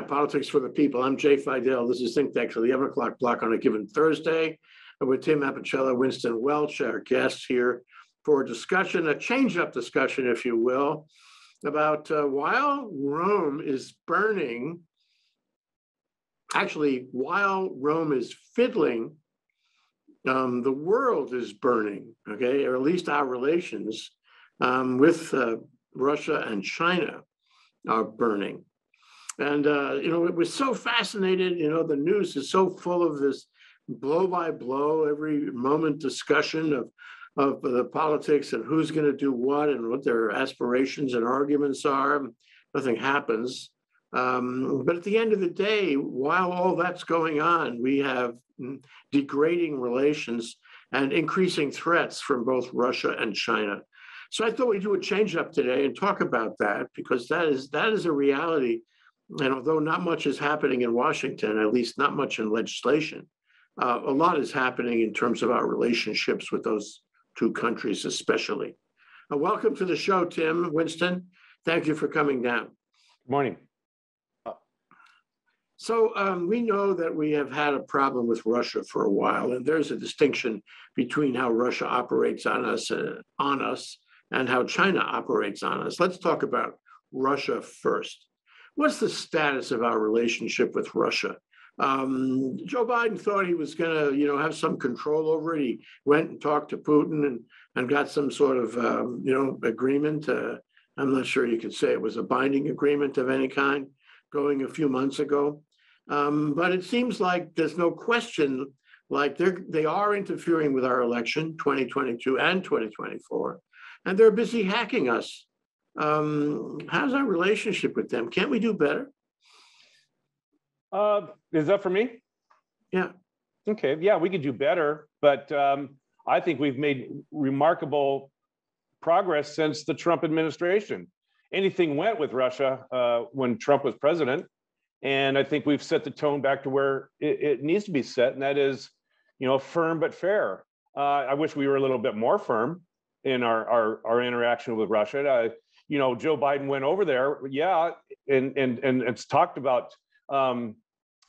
back. Politics for the People. I'm Jay Fidell. This is Think Tech for the 11 o'clock block on a given Thursday. With Tim Apicella, Winston Welch, our guests here for a discussion, a change up discussion, if you will, about uh, while Rome is burning, actually, while Rome is fiddling, um, the world is burning, okay, or at least our relations um, with uh, Russia and China are burning. And, uh, you know, it was so fascinated, you know, the news is so full of this blow by blow, every moment discussion of, of the politics and who's going to do what and what their aspirations and arguments are. Nothing happens. Um, but at the end of the day, while all that's going on, we have degrading relations and increasing threats from both Russia and China. So I thought we'd do a change up today and talk about that because that is that is a reality. And although not much is happening in Washington, at least not much in legislation, uh, a lot is happening in terms of our relationships with those two countries, especially. Uh, welcome to the show, Tim Winston. Thank you for coming down. Good morning. So um, we know that we have had a problem with Russia for a while, and there's a distinction between how Russia operates on us, uh, on us, and how China operates on us. Let's talk about Russia first. What's the status of our relationship with Russia? Um, Joe Biden thought he was going to, you know, have some control over it. He went and talked to Putin and and got some sort of, um, you know, agreement. Uh, I'm not sure you could say it was a binding agreement of any kind going a few months ago. Um, but it seems like there's no question, like they're they are interfering with our election, 2022 and 2024 and they're busy hacking us. Um, how's our relationship with them? Can't we do better? Uh, is that for me? Yeah. Okay. Yeah, we could do better, but um, I think we've made remarkable progress since the Trump administration. Anything went with Russia uh, when Trump was president, and I think we've set the tone back to where it, it needs to be set, and that is, you know, firm but fair. Uh, I wish we were a little bit more firm, in our our, our interaction with Russia. You know, Joe Biden went over there, yeah, and and and it's talked about um,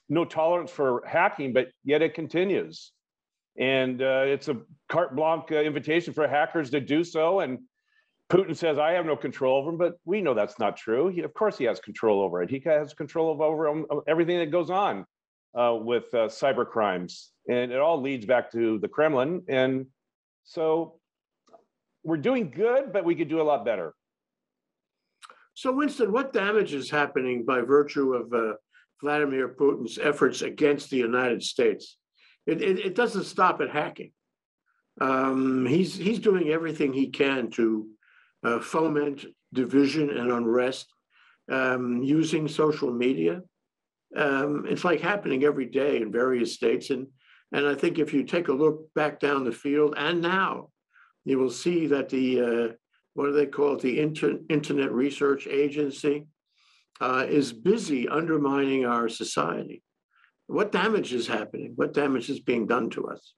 no tolerance for hacking, but yet it continues, and uh, it's a carte blanche uh, invitation for hackers to do so. And Putin says, "I have no control over them," but we know that's not true. He, of course, he has control over it. He has control over everything that goes on uh, with uh, cyber crimes, and it all leads back to the Kremlin. And so we're doing good, but we could do a lot better. So, Winston, what damage is happening by virtue of uh, Vladimir Putin's efforts against the United States? It, it, it doesn't stop at hacking. Um, he's he's doing everything he can to uh, foment division and unrest um, using social media. Um, it's like happening every day in various states, and and I think if you take a look back down the field and now, you will see that the, uh, what do they call it, the Inter- Internet Research Agency uh, is busy undermining our society. What damage is happening? What damage is being done to us?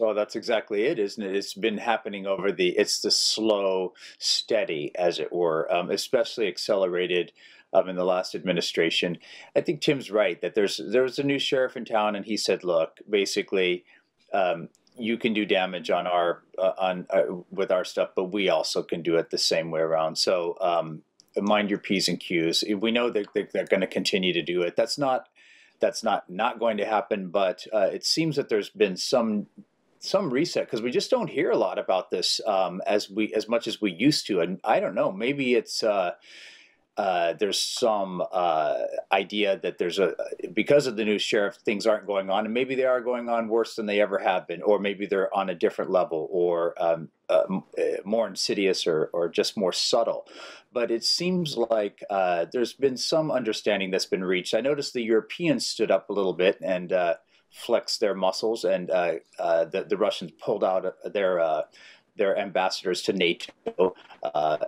Well, that's exactly it, isn't it? It's been happening over the, it's the slow, steady, as it were, um, especially accelerated um, in the last administration. I think Tim's right that there's there was a new sheriff in town, and he said, "Look, basically, um, you can do damage on our uh, on uh, with our stuff, but we also can do it the same way around. So um, mind your p's and q's. We know that they're, going to continue to do it. That's not that's not not going to happen, but uh, it seems that there's been some some reset because we just don't hear a lot about this um, as we as much as we used to. And I don't know, maybe it's uh, there's some uh, idea that there's a because of the new sheriff things aren't going on and maybe they are going on worse than they ever have been or maybe they're on a different level or um, uh, uh more insidious or, or just more subtle. But it seems like uh, there's been some understanding that's been reached. I noticed the europeans stood up a little bit and flexed their muscles and the, the russians pulled out their their ambassadors to NATO uh,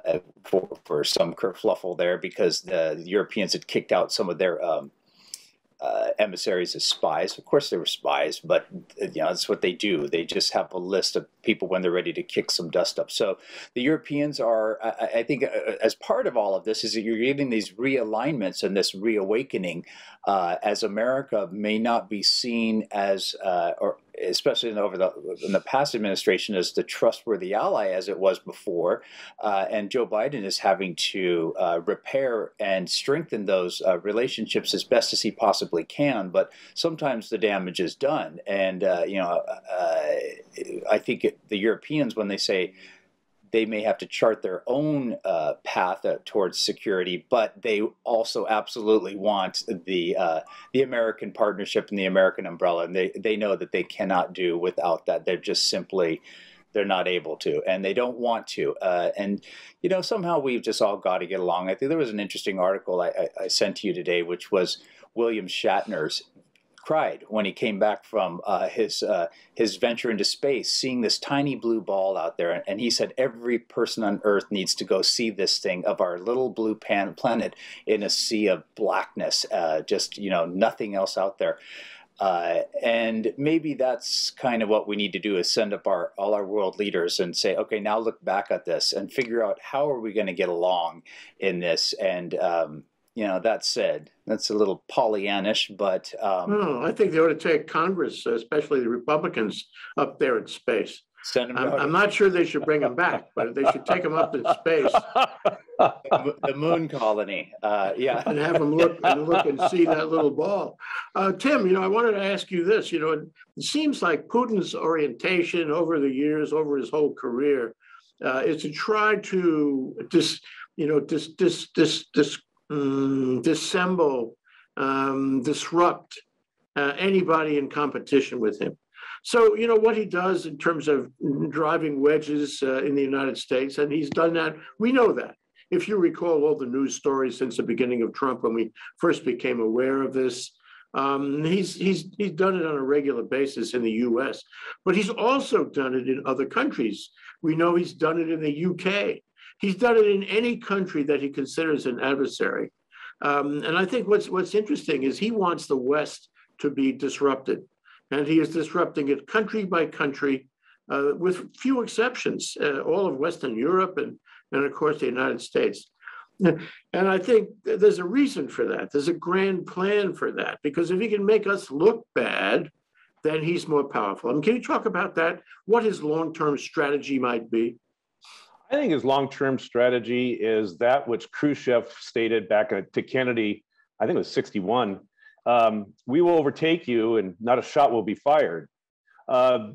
for, for some kerfluffle there because the, Europeans had kicked out some of their um, uh, emissaries as spies. Of course, they were spies, but you know that's what they do. They just have a list of people when they're ready to kick some dust up. So the Europeans are, I, I think, uh, as part of all of this, is that you're getting these realignments and this reawakening, uh, as America may not be seen as, uh, or especially in over the in the past administration, as the trustworthy ally as it was before, uh, and Joe Biden is having to uh, repair and strengthen those uh, relationships as best as he possibly can. But sometimes the damage is done, and uh, you know, uh, I think it, the Europeans when they say they may have to chart their own uh, path uh, towards security, but they also absolutely want the uh, the American partnership and the American umbrella, and they they know that they cannot do without that. They're just simply they're not able to, and they don't want to. Uh, and you know somehow we've just all got to get along. I think there was an interesting article I, I, I sent to you today, which was William Shatner's cried when he came back from uh, his uh, his venture into space, seeing this tiny blue ball out there, and he said every person on Earth needs to go see this thing of our little blue pan- planet in a sea of blackness, uh, just you know nothing else out there. Uh, and maybe that's kind of what we need to do is send up our all our world leaders and say, okay, now look back at this and figure out how are we going to get along in this and um, you know, that said, that's a little Pollyannish, but um, No, I think they ought to take Congress, especially the Republicans, up there in space. send them I'm, I'm not sure they should bring them back, but they should take them up in space the moon colony. Uh, yeah. and have them look and look and see that little ball. Uh, Tim, you know, I wanted to ask you this. You know, it, it seems like Putin's orientation over the years, over his whole career, uh, is to try to dis, you know, dis, dis, dis, dis, um, dissemble, um, disrupt uh, anybody in competition with him. So, you know, what he does in terms of driving wedges uh, in the United States, and he's done that, we know that. If you recall all the news stories since the beginning of Trump, when we first became aware of this, um, he's, he's, he's done it on a regular basis in the US, but he's also done it in other countries. We know he's done it in the UK. He's done it in any country that he considers an adversary. Um, and I think what's what's interesting is he wants the West to be disrupted, and he is disrupting it country by country, uh, with few exceptions. Uh, all of Western Europe and and of course the United States. And I think there's a reason for that. There's a grand plan for that because if he can make us look bad, then he's more powerful. I mean, can you talk about that? What his long-term strategy might be? I think his long-term strategy is that which Khrushchev stated back to Kennedy, I think it was 61, um, we will overtake you and not a shot will be fired. Uh,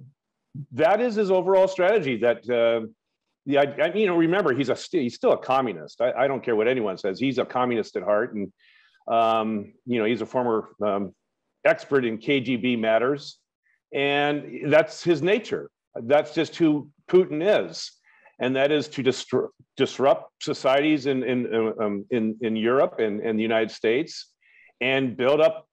that is his overall strategy that, uh, yeah, I, you know, remember, he's a he's still a communist. I, I, don't care what anyone says. He's a communist at heart. And, um, you know, he's a former um, expert in KGB matters. And that's his nature. That's just who Putin is and that is to distru- disrupt societies in in um, in, in Europe and, and the United States, and build up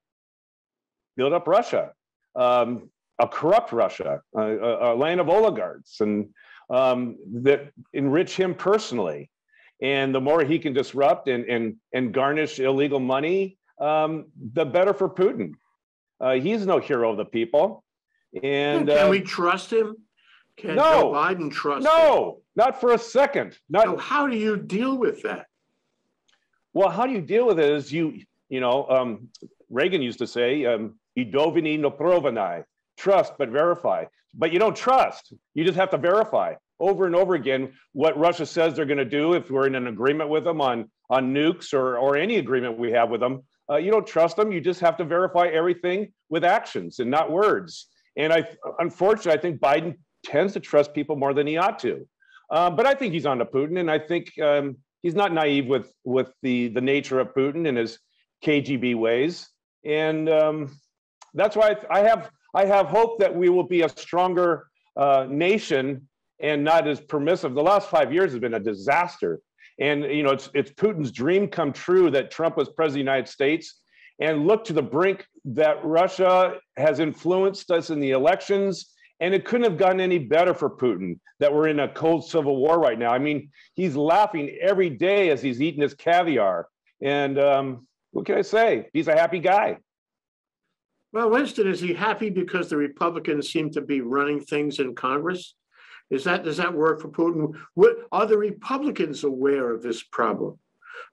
build up Russia, um, a corrupt Russia, a, a, land of oligarchs, and um, that enrich him personally. And the more he can disrupt and and and garnish illegal money, um, the better for Putin. Uh, he's no hero of the people. And can uh, we trust him? Can No. Joe Biden trust no, not for a second. Not So how do you deal with that? Well, how do you deal with it is you, you know, um, Reagan used to say, um, "Idovini no provanai," trust but verify. But you don't trust. You just have to verify over and over again what Russia says they're going to do if we're in an agreement with them on on nukes or or any agreement we have with them. Uh, you don't trust them. You just have to verify everything with actions and not words. And I, unfortunately, I think Biden tends to trust people more than he ought to. Um, but I think he's on to Putin, and I think um, he's not naive with with the the nature of Putin and his KGB ways, and um, that's why I, I, have I have hope that we will be a stronger uh, nation and not as permissive. The last five years has been a disaster, and you know it's it's Putin's dream come true that Trump was president of the United States, and look to the brink that Russia has influenced us in the elections and it couldn't have gotten any better for Putin that we're in a cold civil war right now. I mean, he's laughing every day as he's eating his caviar. And um, what can I say? He's a happy guy. Well, Winston, is he happy because the Republicans seem to be running things in Congress? Is that, does that work for Putin? What, are the Republicans aware of this problem?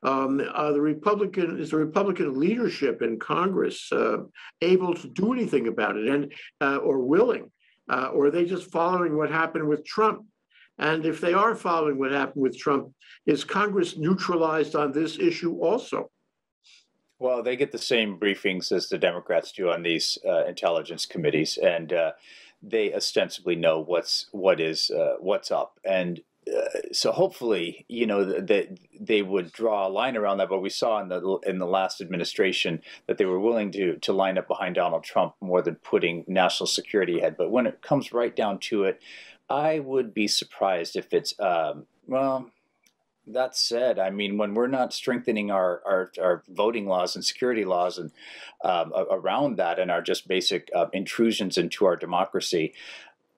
Um, are the Republican, is the Republican leadership in Congress uh, able to do anything about it and, uh, or willing? Uh, or are they just following what happened with Trump? And if they are following what happened with Trump, is Congress neutralized on this issue also? Well, they get the same briefings as the Democrats do on these uh, intelligence committees, and uh, they ostensibly know what's what is uh, what's up. And uh, so, hopefully, you know that they, would draw a line around that. But we saw in the in the last administration that they were willing to to line up behind Donald Trump more than putting national security ahead. But when it comes right down to it, I would be surprised if it's um, well that said, I mean, when we're not strengthening our, our, our voting laws and security laws and um, around that and our just basic uh, intrusions into our democracy,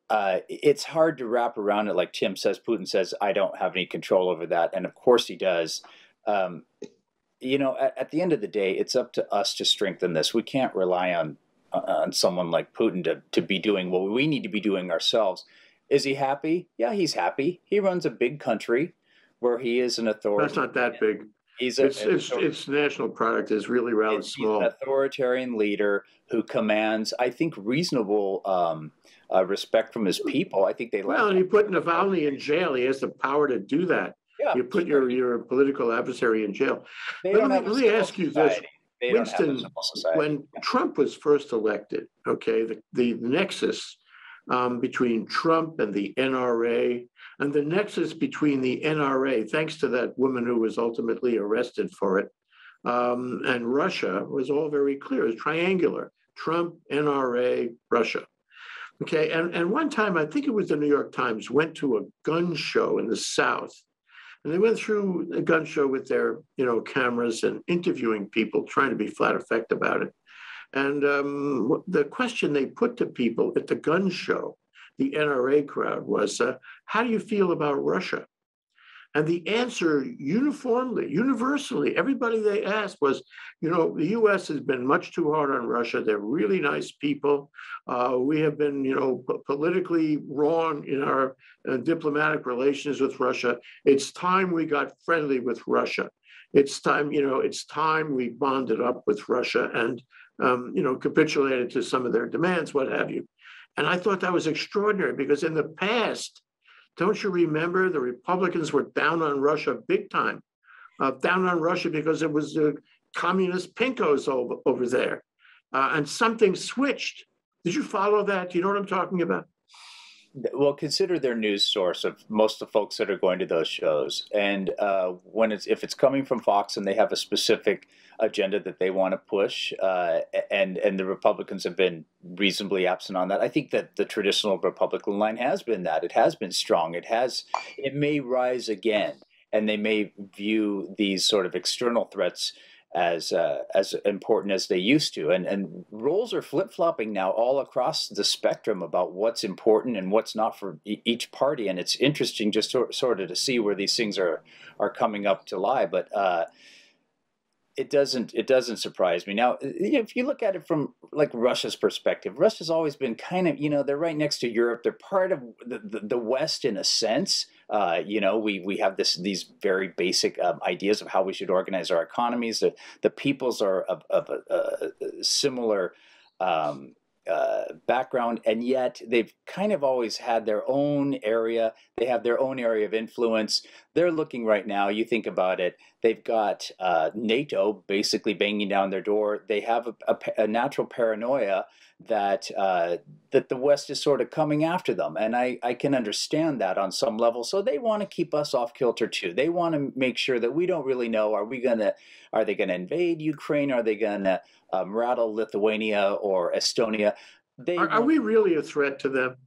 uh, it's hard to wrap around it. Like Tim says, Putin says, I don't have any control over that. And of course he does. Um, you know, at, at, the end of the day, it's up to us to strengthen this. We can't rely on uh, on someone like Putin to, to be doing what we need to be doing ourselves. Is he happy? Yeah, he's happy. He runs a big country where he is an authority. That's not that big. He's a, It's, it's, it's national product is really rather he's small. an authoritarian leader who commands, I think, reasonable um, uh, respect from his people. I think they like. Well, and you put Navalny in jail. He has the power to do that. yeah, You put your, your political adversary in jail. they let me- let me ask you this. They don't have a Winston, society. When Trump was first elected, okay, the, the nexus um, between Trump and the NRA and the nexus between the NRA, thanks to that woman who was ultimately arrested for it, um, and Russia was all very clear. It was triangular Trump, NRA, Russia. Okay, and, and one time, I think it was the New York Times, went to a gun show in the South. And they went through a gun show with their, you know, cameras and interviewing people, trying to be flat effect about it. And um, the question they put to people at the gun show, the NRA crowd, was, uh, "How do you feel about Russia?" And the answer uniformly, universally, everybody they asked was, you know, the US has been much too hard on Russia. They're really nice people. Uh, we have been, you know, p- politically wrong in our uh, diplomatic relations with Russia. It's time we got friendly with Russia. It's time, you know, it's time we bonded up with Russia and, um, you know, capitulated to some of their demands, what have you. And I thought that was extraordinary because in the past, don't you remember the Republicans were down on Russia big time? Uh, down on Russia because it was the communist pinkos over, over there. Uh, and something switched. Did you follow that? Do you know what I'm talking about? Well consider their news source of most of the folks that are going to those shows. And uh, when it's if it's coming from fox and they have a specific agenda that they want to push uh, and and the republicans have been reasonably absent on that i think that the traditional republican line has been that. It has been strong. It has it may rise again and they may view these sort of external threats as uh, as important as they used to. And and roles are flip flopping now all across the spectrum about what's important and what's not for e- each party. And it's interesting just sort sort of to see where these things are are coming up to lie. But uh, it doesn't it doesn't surprise me now if you look at it from like russia's perspective russia's always been kind of you know they're right next to europe they're part of the, the, the west in a sense uh, you know we we have this these very basic um, ideas of how we should organize our economies the, the peoples are of, of a, a similar um, uh, background, and yet they've kind of always had their own area. They have their own area of influence. They're looking right now. You think about it. They've got uh, NATO basically banging down their door. They have a, a, a natural paranoia that uh, that the West is sort of coming after them, and I I can understand that on some level. So they want to keep us off kilter too. They want to make sure that we don't really know. Are we gonna? Are they gonna invade Ukraine? Are they gonna um, rattle Lithuania or Estonia? They are, are we really a threat to them?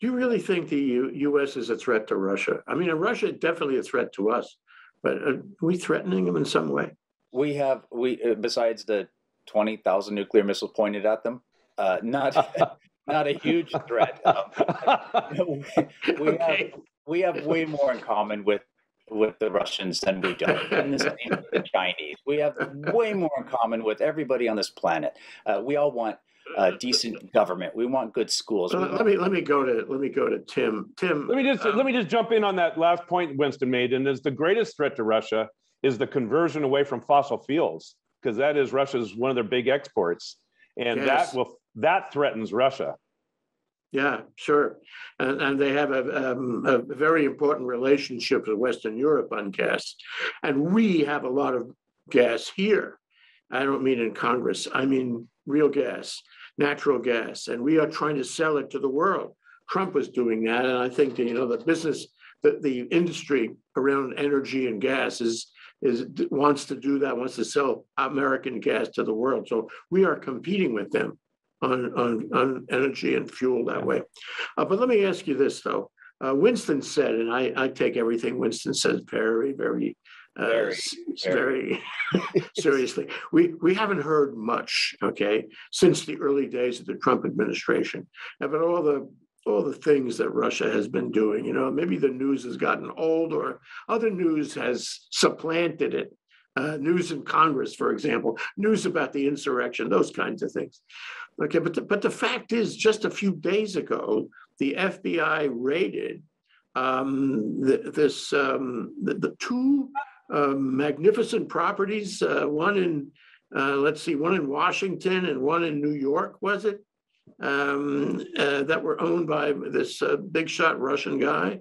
Do you really think the U- U.S. is a threat to Russia? I mean, Russia is definitely a threat to us, but are we threatening them in some way? We have we uh, besides the twenty thousand nuclear missiles pointed at them. Uh, not not a huge threat. Um, we, okay. have we have way more in common with with the Russians than we don't, and the same with the Chinese. We have way more in common with everybody on this planet. Uh, we all want uh, decent government. We want good schools. So let want- me, let me go to, let me go to Tim. Tim. Let me just um, let me just jump in on that last point Winston made, and is the greatest threat to Russia is the conversion away from fossil fuels, because that is Russia's one of their big exports, and Yes. that will that threatens Russia. Yeah, sure. And, and they have a, um, a very important relationship with Western Europe on gas. And we have a lot of gas here. I don't mean in Congress, I mean real gas, natural gas, and we are trying to sell it to the world. Trump was doing that, and I think that, you know, the business, the, the industry around energy and gas is, is, wants to do that, wants to sell American gas to the world. So we are competing with them on, on, on energy and fuel that way. Uh, but let me ask you this, though. Uh, Winston said, and I, I take everything Winston says very, very, uh, Very, s- very seriously. We, we haven't heard much, okay, since the early days of the Trump administration about all the, all the things that Russia has been doing. You know, maybe the news has gotten old or other news has supplanted it. Uh, news in Congress, for example, news about the insurrection, those kinds of things. Okay, but the, but the fact is, just a few days ago, the FBI raided um, the, this um, the, the two uh, magnificent properties, uh, one in uh, let's see, one in Washington and one in New York, was it? Um, uh, that were owned by this uh, big shot Russian guy,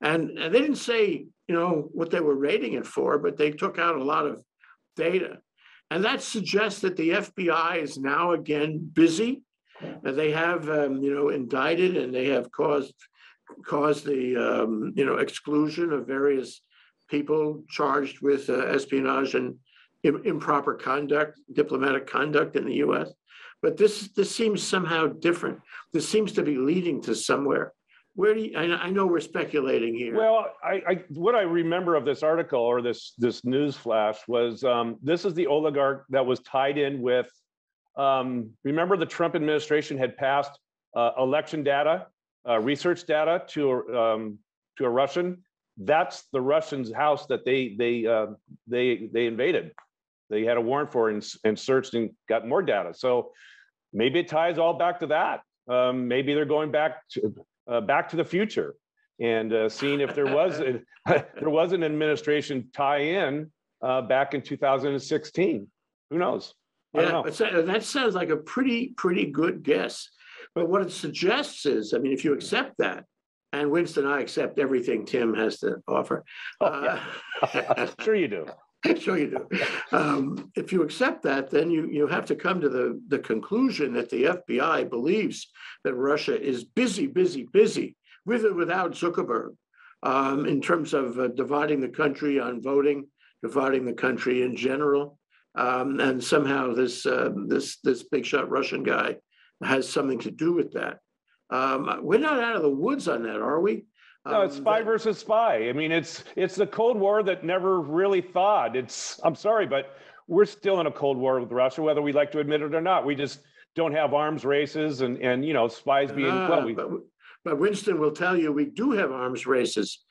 and, and they didn't say you know what they were raiding it for, but they took out a lot of data. And that suggests that the FBI is now again busy. They have, um, you know, indicted and they have caused caused the, um, you know, exclusion of various people charged with uh, espionage and im- improper conduct, diplomatic conduct in the U.S. But this this seems somehow different. This seems to be leading to somewhere. Where do you, I, I know we're speculating here. Well, I, I what I remember of this article or this this news flash was um, this is the oligarch that was tied in with. Um, remember, the Trump administration had passed uh, election data, uh, research data to um, to a Russian. That's the Russian's house that they they uh, they they invaded. They had a warrant for and, and searched and got more data. So maybe it ties all back to that. Um, maybe they're going back to uh, Back to the Future and uh, seeing if there was a, there was an administration tie-in uh, back in 2016. Who knows? Yeah, know. but that sounds like a pretty, pretty good guess. But what it suggests is, I mean, if you accept that, and Winston, I accept everything Tim has to offer. Oh, yeah. uh, sure you do. Sure you do. Um, If you accept that, then you, you have to come to the, the conclusion that the FBI believes that Russia is busy, busy, busy, with or without Zuckerberg, um, in terms of uh, dividing the country on voting, dividing the country in general. Um, And somehow this, uh, this, this big shot Russian guy has something to do with that. Um, We're not out of the woods on that, are we? No, it's Um, spy versus spy. I mean, it's it's the Cold War that never really thawed. It's I'm sorry, but we're still in a Cold War with Russia, whether we like to admit it or not. We just don't have arms races and and you know spies being Ah, well. We, But but Winston will tell you, we do have arms races.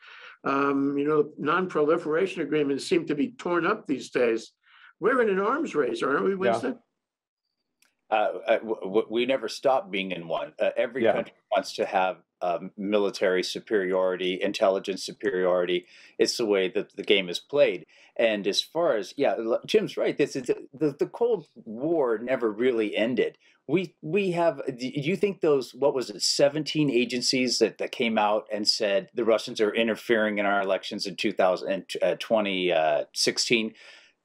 Um, you know, non-proliferation agreements seem to be torn up these days. We're in an arms race, aren't we, Winston? uh, uh, w- we never stop being in one. Uh, every Yeah. country wants to have um, military superiority, intelligence superiority. It's the way that the game is played. And as far as yeah, Jim's right. This is the the Cold War never really ended. We we have. Do you think those what was it? Seventeen agencies that, that came out and said the Russians are interfering in our elections in 2000 and uh, 2016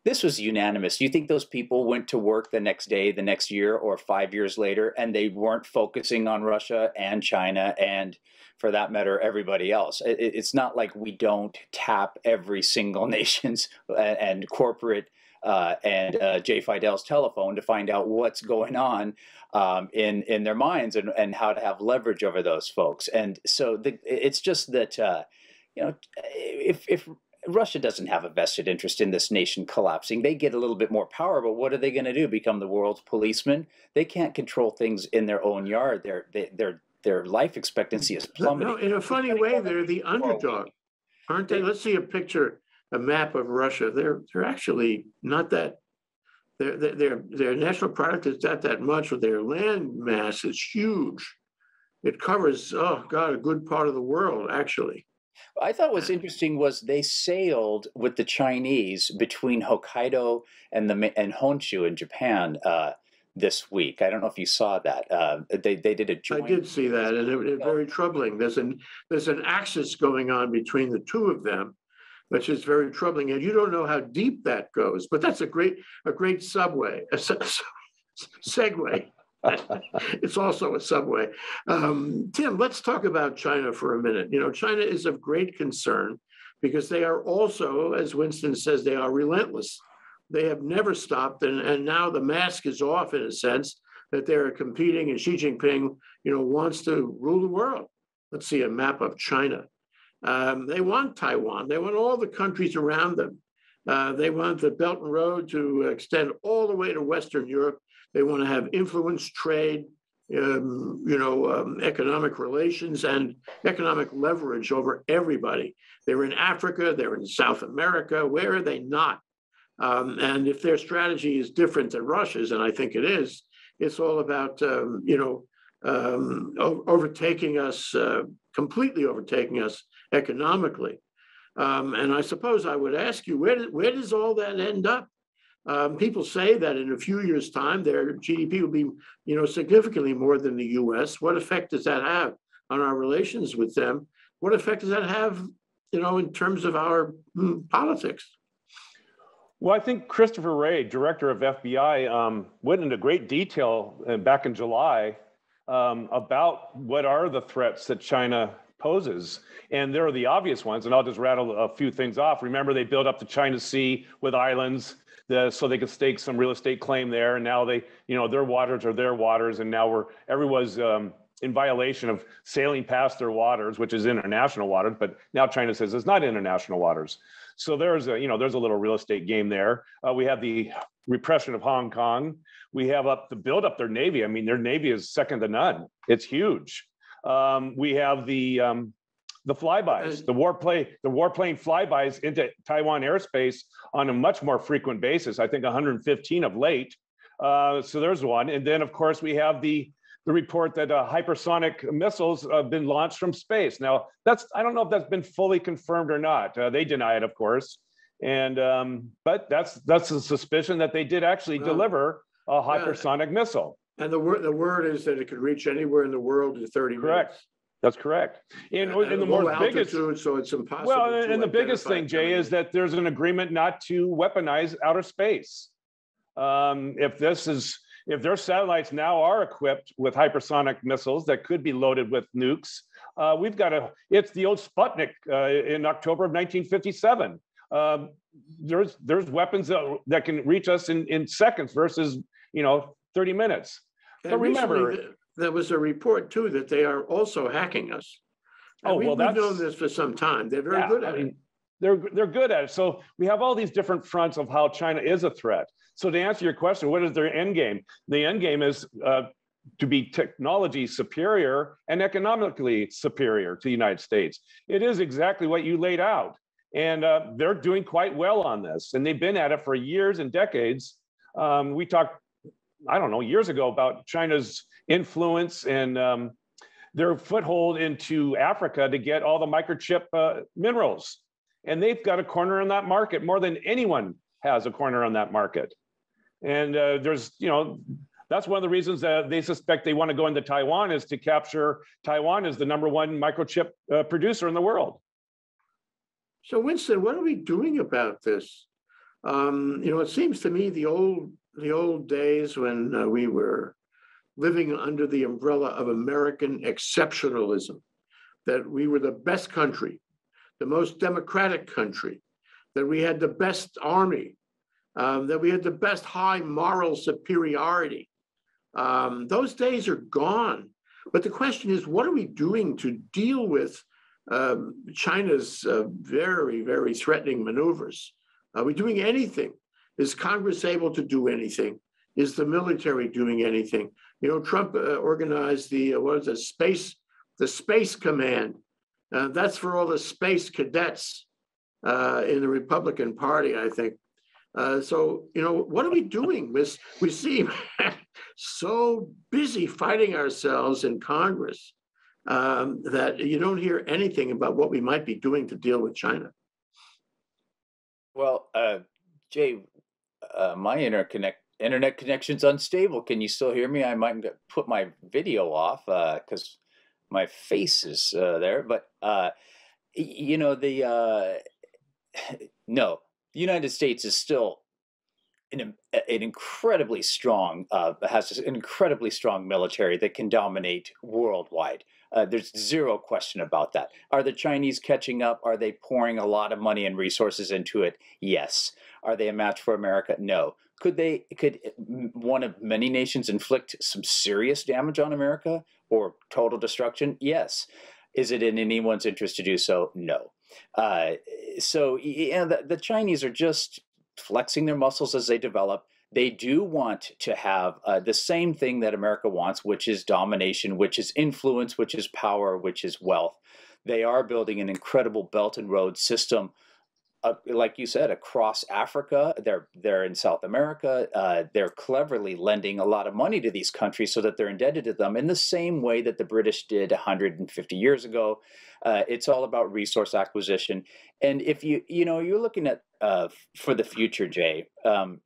this was unanimous. You think those people went to work the next day, the next year, or five years later, and they weren't focusing on Russia and China and, for that matter, everybody else? It, it- it's not like we don't tap every single nation's uh, and corporate uh, and uh, Jay Fidell's telephone to find out what's going on um, in in their minds and, and how to have leverage over those folks. And so the, it's just that uh, you know if if Russia doesn't have a vested interest in this nation collapsing. They get a little bit more power, but what are they going to do? Become the world's policeman? They can't control things in their own yard. Their their their life expectancy is plummeting. no, in a funny way, they're the underdog, aren't they? Let's see a picture, a map of Russia. They're they're actually not that their, their, their, their national product is not that much, but their land mass is huge. It covers, oh God, a good part of the world, actually. I thought what's interesting was they sailed with the Chinese between Hokkaido and the and Honshu in Japan uh, this week. I don't know if you saw that. Uh, they they did a joint. I did see that, and it, it's very troubling. There's an, there's an axis going on between the two of them, which is very troubling, and you don't know how deep that goes, but that's a great, a great subway, a se- segue. It's also a subway. Um, Tim, let's talk about China for a minute. You know, China is of great concern because they are also, as Winston says, they are relentless. They have never stopped, and, and now the mask is off in a sense that they're competing, and Xi Jinping, you know, wants to rule the world. Let's see a map of China. Um, they want Taiwan. They want all the countries around them. Uh, they want the Belt and Road to extend all the way to Western Europe. They want to have influence, trade, um, you know, um, economic relations and economic leverage over everybody. They're in Africa. They're in South America. Where are they not? Um, and if their strategy is different than Russia's, and I think it is, it's all about, um, you know, um, overtaking us, uh, completely overtaking us economically. Um, and I suppose I would ask you, where, where does all that end up? Um, people say that in a few years' time, their GDP will be, you know, significantly more than the U.S. What effect does that have on our relations with them? What effect does that have, you know, in terms of our mm, politics? Well, I think Christopher Wray, director of FBI, um, went into great detail uh, back in July um, about what are the threats that China poses. And there are the obvious ones, and I'll just rattle a few things off. Remember, they built up the China Sea with islands the, so they could stake some real estate claim there. And now they, you know, their waters are their waters. And now we're, everyone's um, in violation of sailing past their waters, which is international waters. But now China says it's not international waters. So there's a, you know, there's a little real estate game there. Uh, we have the repression of Hong Kong. We have up the build up their navy. I mean, their navy is second to none. It's huge. Um, we have the um, the flybys, the warplane, the warplane flybys into Taiwan airspace on a much more frequent basis. I think 115 of late. Uh, so there's one, and then of course we have the the report that uh, hypersonic missiles have been launched from space. Now that's I don't know if that's been fully confirmed or not. Uh, they deny it, of course, and um, but that's that's a suspicion that they did actually deliver a hypersonic missile. And the word, the word is that it could reach anywhere in the world in 30 Correct. minutes. That's correct. And, and the a low more biggest So it's impossible. Well, to and the biggest thing, Jay, is that there's an agreement not to weaponize outer space. Um, if this is, if their satellites now are equipped with hypersonic missiles that could be loaded with nukes, uh, we've got a, it's the old Sputnik uh, in October of 1957. Um, there's there's weapons that, that can reach us in, in seconds versus, you know, 30 minutes. And But remember- recently, There was a report too that they are also hacking us. And Oh, we- well, We've known this for some time. They're very Yeah, good I at it. They're, they're good at it. So we have all these different fronts of how China is a threat. So to answer your question, what is their end game? The end game is uh, to be technology superior and economically superior to the United States. It is exactly what you laid out. And uh, they're doing quite well on this. And they've been at it for years and decades. Um, we talked, I don't know, years ago about China's influence and um, their foothold into Africa to get all the microchip uh, minerals. And they've got a corner on that market more than anyone has a corner on that market. And uh, there's, you know, that's one of the reasons that they suspect they want to go into Taiwan is to capture Taiwan as the number one microchip uh, producer in the world. So Winston, what are we doing about this? Um, you know, it seems to me the old, the old days when uh, we were living under the umbrella of American exceptionalism, that we were the best country, the most democratic country, that we had the best army, um, that we had the best high moral superiority. Um, those days are gone. But the question is, what are we doing to deal with um, China's uh, very, very threatening maneuvers? Are we doing anything? Is Congress able to do anything? Is the military doing anything? You know, Trump uh, organized the uh, what is it, space, the Space Command. Uh, that's for all the space cadets uh, in the Republican Party, I think. Uh, so, you know, what are we doing? We, we seem so busy fighting ourselves in Congress um, that you don't hear anything about what we might be doing to deal with China. Well, uh, Jay, uh, my interconnect internet connection's unstable. Can you still hear me? I might put my video off because uh, my face is uh, there. But uh, you know, the uh, no, the United States is still an, an incredibly strong, uh, has an incredibly strong military that can dominate worldwide. Uh, there's zero question about that. Are the Chinese catching up? Are they pouring a lot of money and resources into it? Yes. Are they a match for America? No. Could they? Could one of many nations inflict some serious damage on America or total destruction? Yes. Is it in anyone's interest to do so? No. Uh, so yeah, the, the Chinese are just flexing their muscles as they develop. They do want to have uh, the same thing that America wants, which is domination, which is influence, which is power, which is wealth. They are building an incredible Belt and Road system uh, like you said, across Africa. They're they're in South America. Uh, they're cleverly lending a lot of money to these countries so that they're indebted to them in the same way that the British did 150 years ago. Uh, it's all about resource acquisition. And if you you know you're looking at uh, for the future, Jay. Um,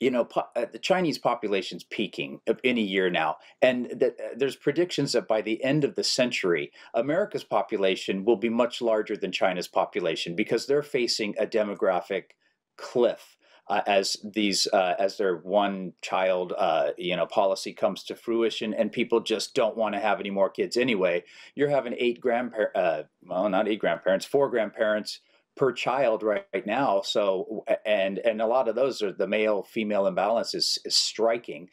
you know, po- uh, the Chinese population's peaking in a year now, and that uh, there's predictions that by the end of the century, America's population will be much larger than China's population because they're facing a demographic cliff. Uh, as these uh, as their one child uh, you know policy comes to fruition and people just don't want to have any more kids anyway you're having eight grandparents uh, well not eight grandparents four grandparents per child right, right, now. So and and a lot of those are the male female imbalance is, is striking.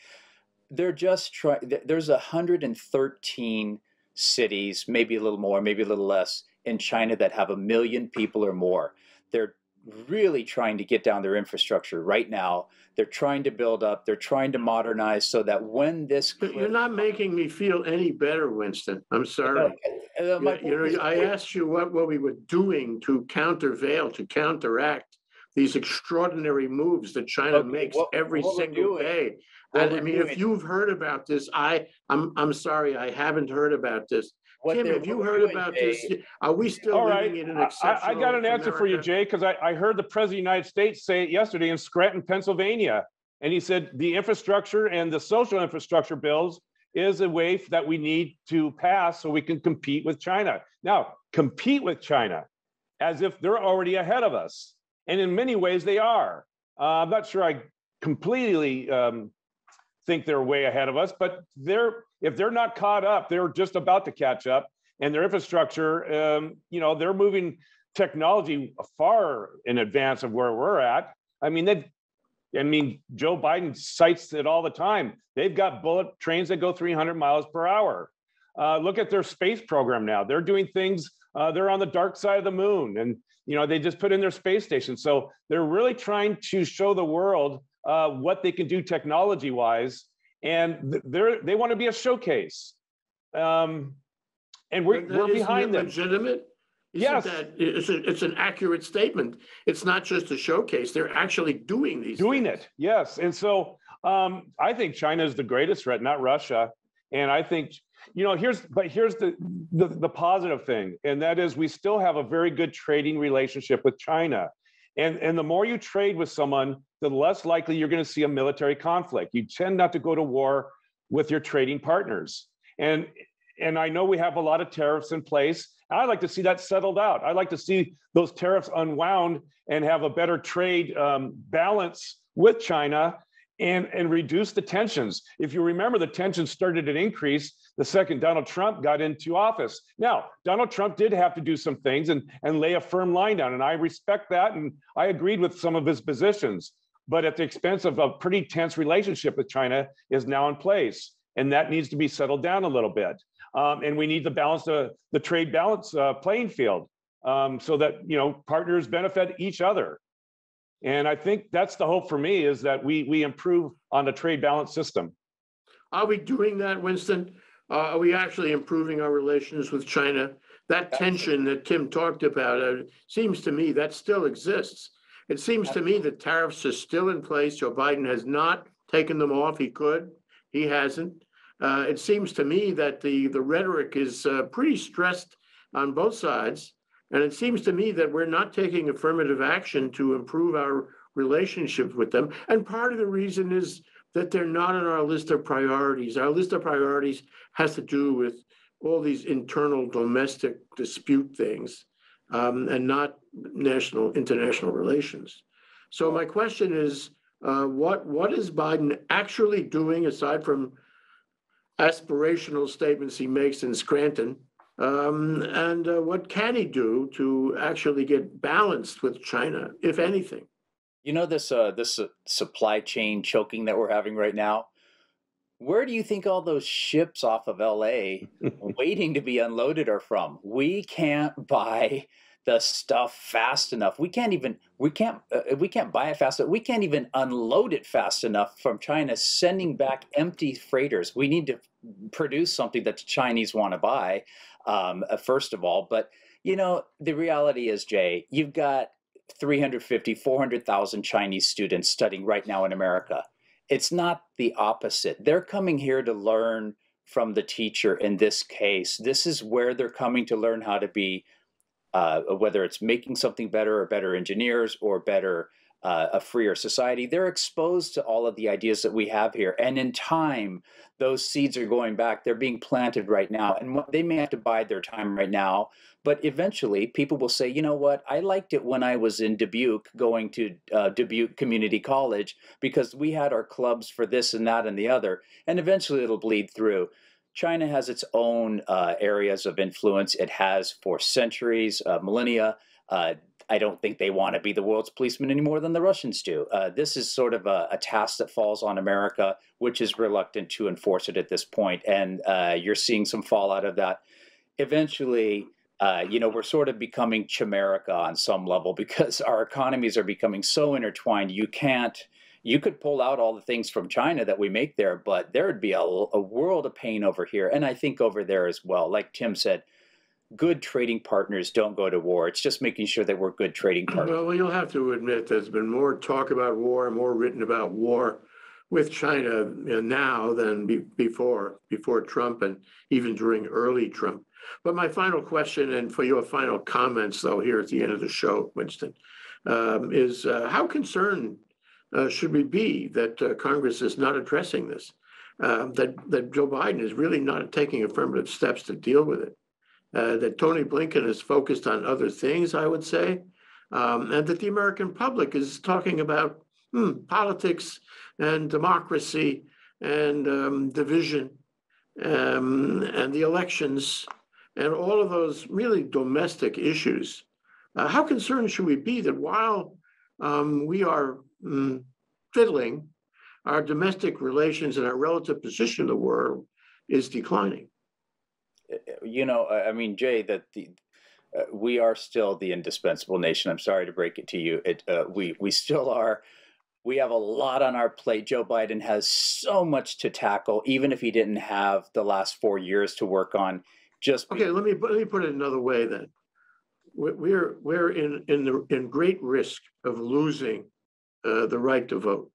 They're just trying. There's 113 cities, maybe a little more, maybe a little less, in China that have a million people or more. They're really trying to get down their infrastructure right now. They're trying to build up, they're trying to modernize so that when this. You're not making me feel any better, Winston. I'm sorry. Uh, you, you know, I asked you what, what we were doing to countervail, to counteract these extraordinary moves that China okay, makes what, every what single day. And I mean, doing. if you've heard about this, I, I'm, I'm sorry, I haven't heard about this. What Tim, have you heard about this? Are we still All living in an exceptional? I, I got an answer for you, Jay, because I, I heard the president of the United States say it yesterday in Scranton, Pennsylvania. And he said the infrastructure and the social infrastructure bills is a way that we need to pass so we can compete with China. Now, compete with China as if they're already ahead of us. And in many ways, they are. Uh, I'm not sure I completely um, think they're way ahead of us, but they're if they're not caught up, they're just about to catch up, and their infrastructure, um, you know, they're moving technology far in advance of where we're at. I mean, they've I mean, Joe Biden cites it all the time. They've got bullet trains that go 300 miles per hour. Uh, look at their space program now. They're doing things. Uh, they're on the dark side of the moon, and you know they just put in their space station. So they're really trying to show the world uh, what they can do technology-wise, and they're they want to be a showcase. Um, and we're we're behind them. Legitimate. Isn't yes. That, it's, a, it's an accurate statement. It's not just a showcase. They're actually doing these. Doing things. it, yes. And so um, I think China is the greatest threat, not Russia. And I think, you know, here's, but here's the, the, the positive thing, and that is we still have a very good trading relationship with China. And, and the more you trade with someone, the less likely you're going to see a military conflict. You tend not to go to war with your trading partners. And and I know we have a lot of tariffs in place. I'd like to see that settled out. I'd like to see those tariffs unwound and have a better trade um, balance with China and, and reduce the tensions. If you remember, the tensions started to increase the second Donald Trump got into office. Now, Donald Trump did have to do some things and, and lay a firm line down, and I respect that, and I agreed with some of his positions. But at the expense of a pretty tense relationship with China is now in place, and that needs to be settled down a little bit um, and we need to balance the, the trade balance uh, playing field um, so that you know partners benefit each other. And I think that's the hope for me is that we we improve on the trade balance system. Are we doing that, Winston? Uh, are we actually improving our relations with China? That tension that Tim talked about uh, seems to me that still exists. It seems to me that tariffs are still in place. Joe Biden has not taken them off. He could, he hasn't. Uh, it seems to me that the, the rhetoric is uh, pretty stressed on both sides. And it seems to me that we're not taking affirmative action to improve our relationships with them. And part of the reason is that they're not on our list of priorities. Our list of priorities has to do with all these internal domestic dispute things um, and not national international relations. So my question is, uh, what what is Biden actually doing aside from aspirational statements he makes in Scranton? Um, and uh, what can he do to actually get balanced with China, if anything? You know this uh, this uh, supply chain choking that we're having right now. Where do you think all those ships off of LA waiting to be unloaded are from? We can't buy the stuff fast enough. We can't even we can't uh, we can't buy it fast enough. We can't even unload it fast enough from China sending back empty freighters. We need to produce something that the Chinese want to buy um, uh, first of all, but you know, the reality is Jay, you've got 350, 400,000 Chinese students studying right now in America. It's not the opposite. They're coming here to learn from the teacher in this case. This is where they're coming to learn how to be uh, whether it's making something better or better engineers or better uh, a freer society, they're exposed to all of the ideas that we have here. And in time, those seeds are going back. They're being planted right now. And they may have to bide their time right now. But eventually, people will say, you know what? I liked it when I was in Dubuque, going to uh, Dubuque Community College, because we had our clubs for this and that and the other. And eventually, it'll bleed through. China has its own uh, areas of influence. It has for centuries, uh, millennia. Uh, I don't think they want to be the world's policeman any more than the Russians do. Uh, this is sort of a, a, task that falls on America, which is reluctant to enforce it at this point. And uh, you're seeing some fallout of that. Eventually, uh, you know, we're sort of becoming chimerica on some level because our economies are becoming so intertwined. You can't you could pull out all the things from China that we make there, but there would be a, a world of pain over here. And I think over there as well. Like Tim said, good trading partners don't go to war. It's just making sure that we're good trading partners. Well, you'll have to admit there's been more talk about war, more written about war with China now than be, before, before Trump and even during early Trump. But my final question, and for your final comments, though, here at the end of the show, Winston, um, is uh, how concerned uh, should we be that uh, Congress is not addressing this? Uh, that that Joe Biden is really not taking affirmative steps to deal with it. Uh, that Tony Blinken is focused on other things, I would say, um, and that the American public is talking about hmm, politics and democracy and um, division um, and the elections and all of those really domestic issues. Uh, how concerned should we be that while um, we are mm, fiddling, our domestic relations and our relative position in the world is declining. You know, I mean, Jay, that the uh, we are still the indispensable nation. I'm sorry to break it to you. It uh, we we still are. We have a lot on our plate. Joe Biden has so much to tackle, even if he didn't have the last four years to work on. Just okay. Let me let me put it another way. Then we're we're in in the in great risk of losing uh, the right to vote.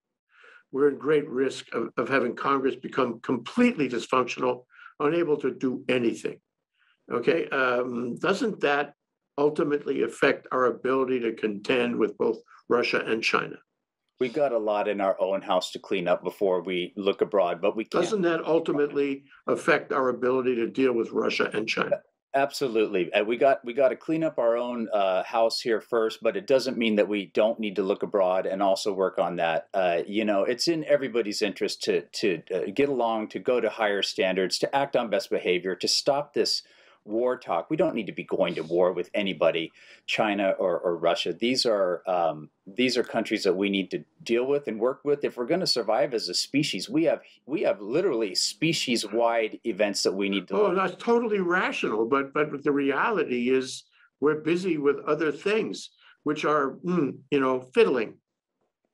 We're in great risk of, of having Congress become completely dysfunctional, unable to do anything. Okay, um, doesn't that ultimately affect our ability to contend with both Russia and China? We got a lot in our own house to clean up before we look abroad, but we can't. Doesn't that ultimately affect our ability to deal with Russia and China? Absolutely, and we got we got to clean up our own uh, house here first, but it doesn't mean that we don't need to look abroad and also work on that. Uh, you know, it's in everybody's interest to to uh, get along, to go to higher standards, to act on best behavior, to stop this war talk. We don't need to be going to war with anybody, China or, or Russia. These are um, these are countries that we need to deal with and work with if we're going to survive as a species. We have we have literally species wide events that we need to. Oh, that's totally rational, but but the reality is we're busy with other things, which are mm, you know fiddling.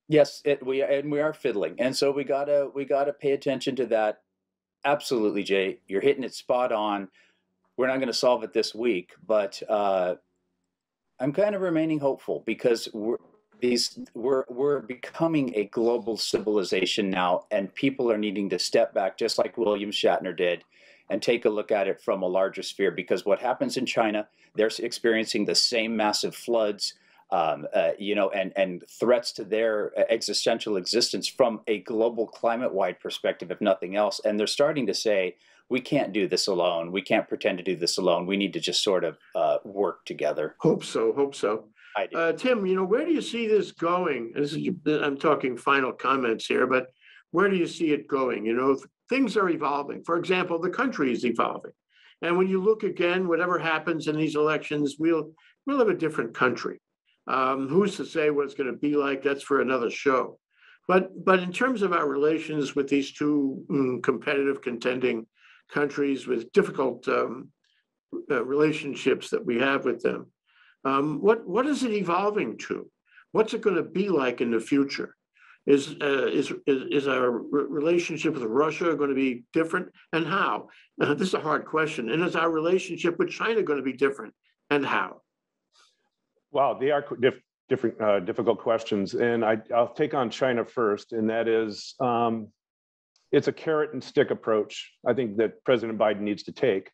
Yes, it, we and we are fiddling, and so we gotta we gotta pay attention to that. Absolutely, Jay, you're hitting it spot on we're not going to solve it this week, but uh, I'm kind of remaining hopeful because these we're we're becoming a global civilization now, and people are needing to step back, just like William Shatner did, and take a look at it from a larger sphere. Because what happens in China, they're experiencing the same massive floods, um, uh, you know, and and threats to their existential existence from a global climate-wide perspective, if nothing else. And they're starting to say, we can't do this alone. We can't pretend to do this alone. We need to just sort of uh, work together. Hope so, hope so. I do. Uh, Tim, you know, where do you see this going? This is, I'm talking final comments here, but where do you see it going? You know, things are evolving. For example, the country is evolving. And when you look again, whatever happens in these elections, we'll, we'll have a different country. Um, who's to say what it's going to be like? That's for another show. But, but in terms of our relations with these two mm, competitive, contending countries with difficult um, uh, relationships that we have with them, um, what what is it evolving to? What's it going to be like in the future? Is uh, is, is is our re- relationship with Russia going to be different, and how? Uh, this is a hard question. And is our relationship with China going to be different, and how? Wow, they are diff- different, uh, difficult questions, and I, I'll take on China first, and that is, um, it's a carrot and stick approach. I think that President Biden needs to take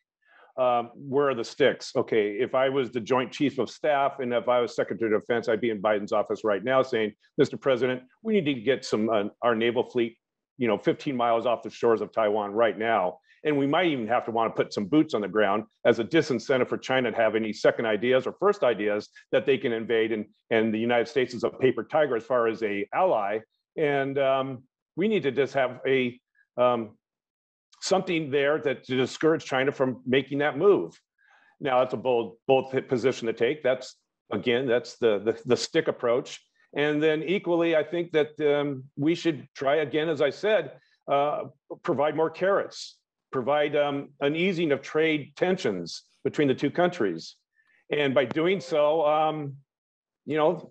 um, where are the sticks? Okay, if I was the Joint Chief of Staff and if I was Secretary of Defense, I'd be in Biden's office right now saying, Mr. President, we need to get some uh, our naval fleet, you know, 15 miles off the shores of Taiwan right now. And we might even have to want to put some boots on the ground as a disincentive for China to have any second ideas or first ideas that they can invade. And, and the United States is a paper tiger as far as a ally. And um, we need to just have a um, something there that to discourage China from making that move. Now, that's a bold, bold position to take. That's again, that's the the, the stick approach. And then equally, I think that um, we should try again, as I said, uh, provide more carrots, provide um, an easing of trade tensions between the two countries. And by doing so, um, you know,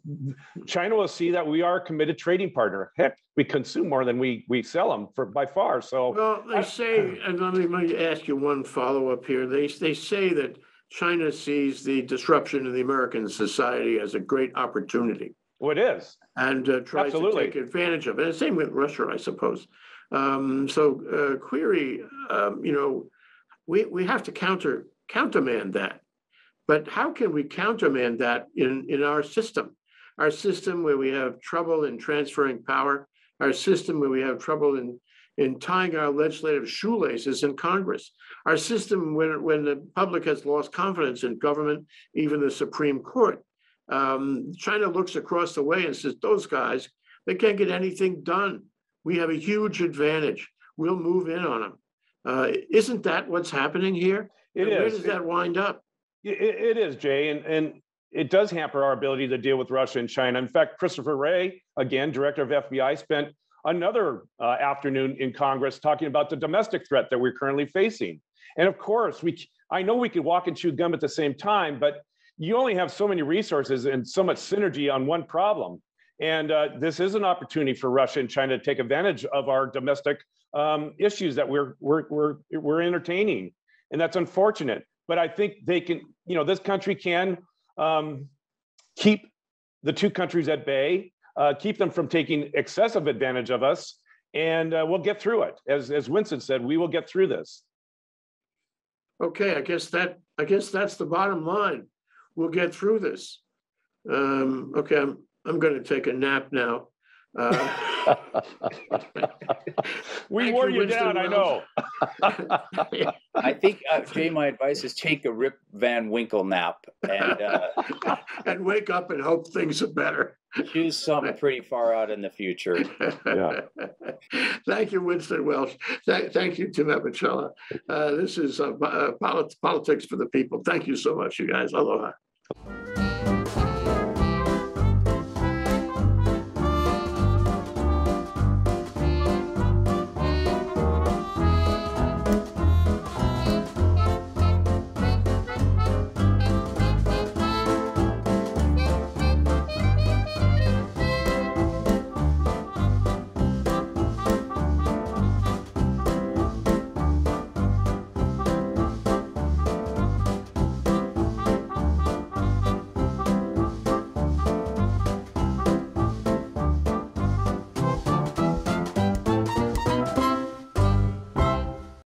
China will see that we are a committed trading partner. Heck, we consume more than we we sell them for by far. So Well, they say, and let me, let me ask you one follow-up here. They, they say that China sees the disruption in the American society as a great opportunity well, it is. and uh, tries to take advantage of it. And same with Russia, I suppose. Um, so uh, query, um, you know, we, we have to counter, countermand that. But how can we countermand that in, in our system? Our system where we have trouble in transferring power, our system where we have trouble in, in tying our legislative shoelaces in Congress, our system when, when the public has lost confidence in government, even the Supreme Court. Um, China looks across the way and says, those guys, they can't get anything done. We have a huge advantage. We'll move in on them. Uh, isn't that what's happening here? It And Where is. does that wind up? It, it is, Jay, and, and it does hamper our ability to deal with Russia and China. In fact, Christopher Wray, again, director of FBI, spent another uh, afternoon in Congress talking about the domestic threat that we're currently facing. And of course, we I know we could walk and chew gum at the same time, but you only have so many resources and so much synergy on one problem. And uh, this is an opportunity for Russia and China to take advantage of our domestic um, issues that we're, we're, we're, we're entertaining. And that's unfortunate. But I think they can, you know, this country can um, keep the two countries at bay, uh, keep them from taking excessive advantage of us, and uh, we'll get through it. As, as Winston said, we will get through this. Okay, I guess that, I guess that's the bottom line. We'll get through this. Um, okay, I'm, I'm gonna take a nap now. Uh, we wore you, you down, I know. I think, uh, Jay, my advice is take a Rip Van Winkle nap and uh, And wake up and hope things are better. choose something pretty far out in the future. Yeah. Thank you, Winston Welch. Thank, thank you, Tim Apicella. Uh, this is uh, uh, polit- politics for the people. Thank you so much, you guys. Aloha.